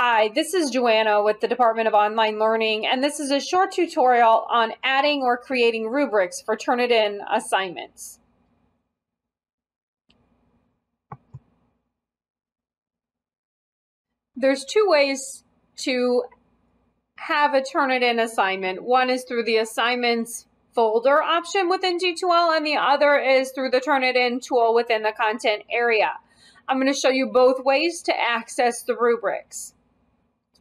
Hi, this is Joanna with the Department of Online Learning, and this is a short tutorial on adding or creating rubrics for Turnitin assignments. There's two ways to have a Turnitin assignment. One is through the assignments folder option within D2L, and the other is through the Turnitin tool within the content area. I'm going to show you both ways to access the rubrics.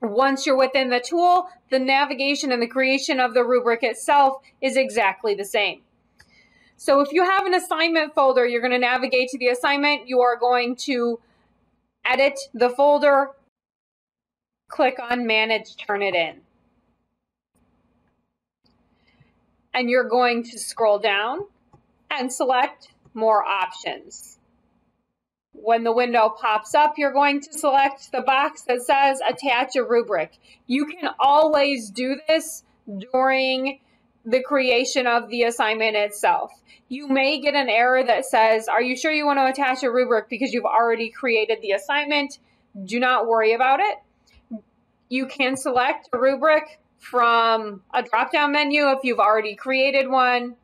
Once you're within the tool, the navigation and the creation of the rubric itself is exactly the same. So if you have an assignment folder, you're going to navigate to the assignment. You are going to edit the folder, click on Manage Turnitin. And you're going to scroll down and select More Options. When the window pops up, you're going to select the box that says attach a rubric. You can always do this during the creation of the assignment itself. You may get an error that says, are you sure you want to attach a rubric because you've already created the assignment? Do not worry about it. You can select a rubric from a drop-down menu if you've already created one,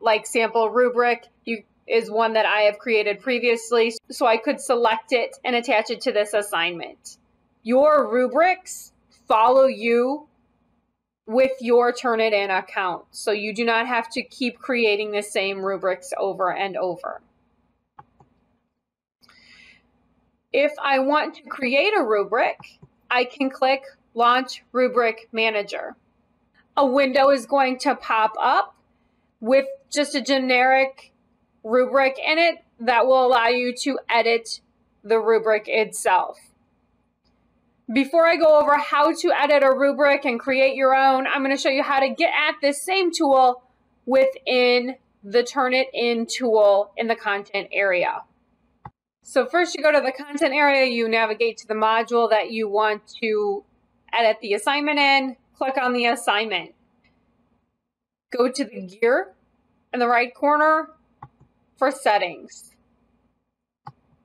like sample rubric. You is one that I have created previously, so I could select it and attach it to this assignment. Your rubrics follow you with your Turnitin account, so you do not have to keep creating the same rubrics over and over. If I want to create a rubric, I can click Launch Rubric Manager. A window is going to pop up with just a generic rubric in it that will allow you to edit the rubric itself. Before I go over how to edit a rubric and create your own, I'm going to show you how to get at this same tool within the Turnitin tool in the content area. So first you go to the content area, you navigate to the module that you want to edit the assignment in, click on the assignment. Go to the gear in the right corner, for settings.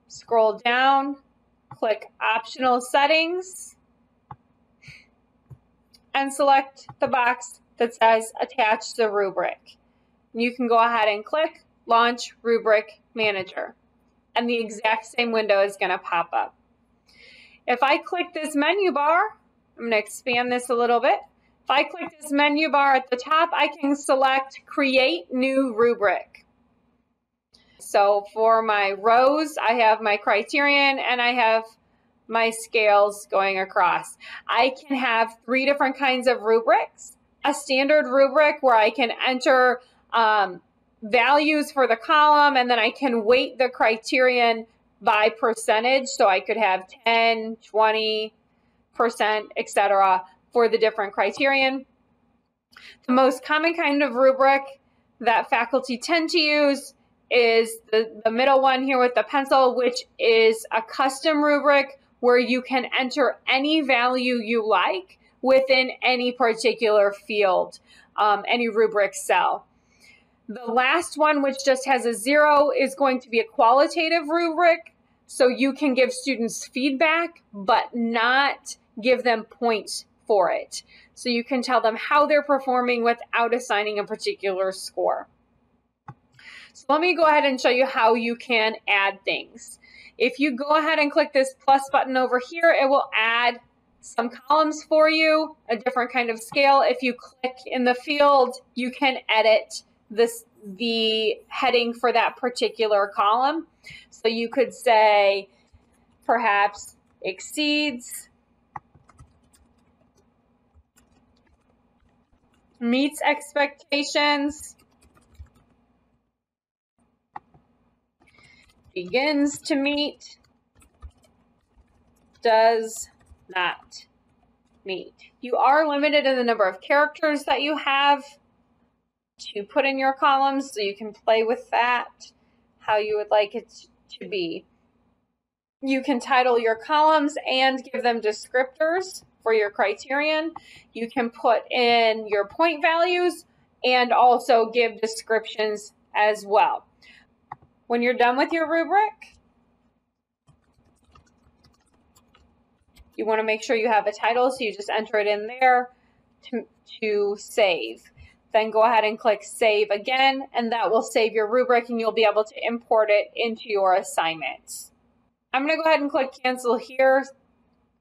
Scroll down, click optional settings, and select the box that says attach the rubric. You can go ahead and click launch rubric manager and the exact same window is going to pop up. If I click this menu bar, I'm going to expand this a little bit. If I click this menu bar at the top, I can select create new rubric. So for my rows, I have my criterion and I have my scales going across. I can have three different kinds of rubrics. A standard rubric where I can enter um, values for the column and then I can weight the criterion by percentage. So I could have 10, 20%, etc. for the different criterion. The most common kind of rubric that faculty tend to use is the, the middle one here with the pencil, which is a custom rubric where you can enter any value you like within any particular field, um, any rubric cell. The last one, which just has a zero, is going to be a qualitative rubric. So you can give students feedback, but not give them points for it. So you can tell them how they're performing without assigning a particular score. So let me go ahead and show you how you can add things. If you go ahead and click this plus button over here, it will add some columns for you, a different kind of scale. If you click in the field, you can edit this the heading for that particular column. So you could say perhaps exceeds, meets expectations, begins to meet, does not meet. You are limited in the number of characters that you have to put in your columns, so you can play with that how you would like it to be. You can title your columns and give them descriptors for your criterion. You can put in your point values and also give descriptions as well. When you're done with your rubric, You want to make sure you have a title, so you just enter it in there to, to save. Then go ahead and click Save again, and that will save your rubric and you'll be able to import it into your assignments. I'm going to go ahead and click Cancel here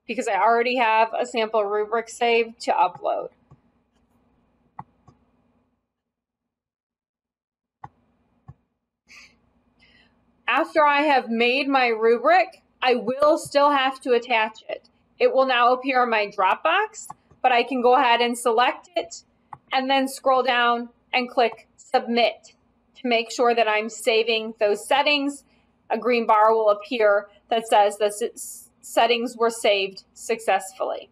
because I already have a sample rubric saved to upload. After I have made my rubric, I will still have to attach it. It will now appear in my Dropbox, but I can go ahead and select it and then scroll down and click Submit to make sure that I'm saving those settings. A green bar will appear that says the settings were saved successfully.